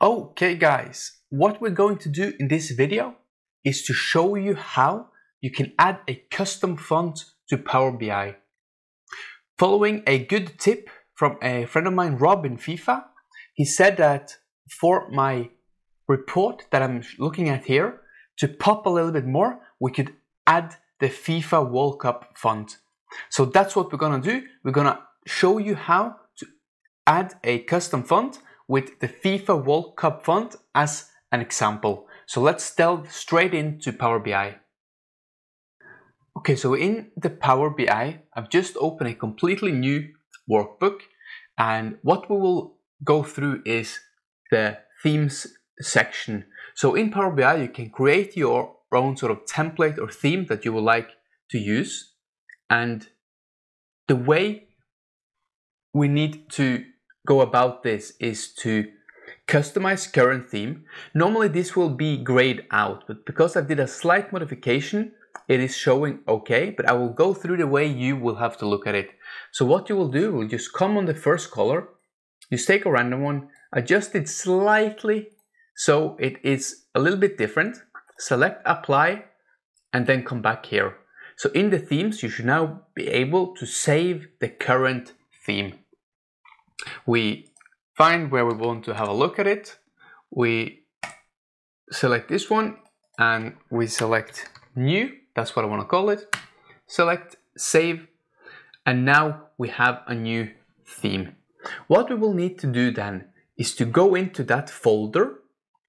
Okay guys, what we're going to do in this video is to show you how you can add a custom font to Power BI. Following a good tip from a friend of mine, Rob in FIFA, he said that for my report that I'm looking at here, to pop a little bit more, we could add the FIFA World Cup font. So that's what we're gonna do. We're gonna show you how to add a custom font with the FIFA World Cup font as an example. So let's delve straight into Power BI. Okay, so in the Power BI, I've just opened a completely new workbook and what we will go through is the themes section. So in Power BI, you can create your own sort of template or theme that you would like to use. And the way we need to go about this is to customize current theme. Normally this will be grayed out, but because I did a slight modification, it is showing okay, but I will go through the way you will have to look at it. So what you will do, will just come on the first color, just take a random one, adjust it slightly so it is a little bit different, select apply, and then come back here. So in the themes, you should now be able to save the current theme. We find where we want to have a look at it. We select this one and we select new. That's what I want to call it. Select save. And now we have a new theme. What we will need to do then is to go into that folder.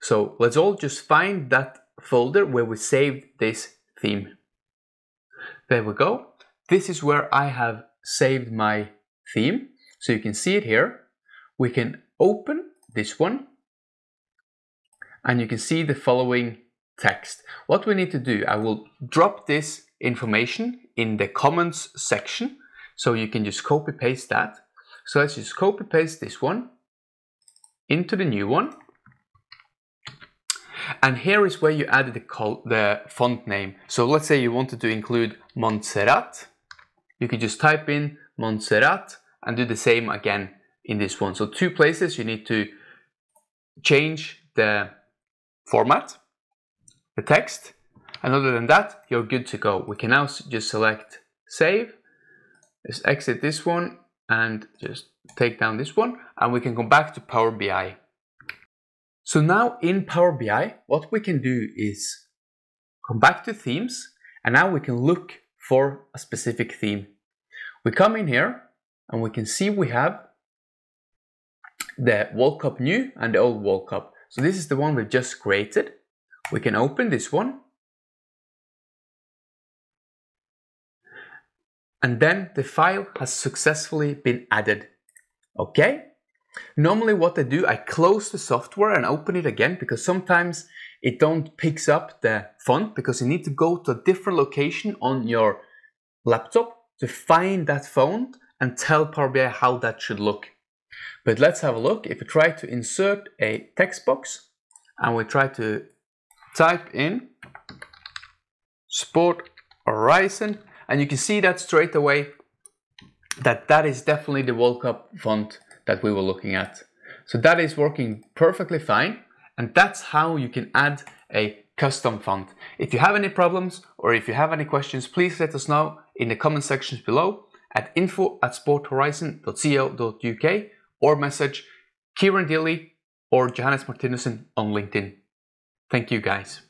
So let's all just find that folder where we saved this theme. There we go. This is where I have saved my theme. So you can see it here. We can open this one and you can see the following text. What we need to do, I will drop this information in the comments section so you can just copy paste that. So let's just copy paste this one into the new one. And here is where you add the, the font name. So let's say you wanted to include Montserrat. You can just type in Montserrat and do the same again in this one. So two places you need to change the format, the text, and other than that, you're good to go. We can now just select save, just exit this one and just take down this one and we can come back to Power BI. So now in Power BI, what we can do is come back to themes and now we can look for a specific theme. We come in here and we can see we have the World Cup new and the old World Cup. So this is the one we've just created. We can open this one. And then the file has successfully been added. Okay? Normally what I do, I close the software and open it again because sometimes it don't picks up the font because you need to go to a different location on your laptop to find that font and tell Power BI how that should look. But let's have a look. If we try to insert a text box and we try to type in Sport Horizon and you can see that straight away that that is definitely the World Cup font that we were looking at. So that is working perfectly fine and that's how you can add a custom font. If you have any problems or if you have any questions, please let us know in the comment sections below at info at sporthorizon.co.uk or message Kieran Dilly or Johannes Martinussen on LinkedIn. Thank you guys.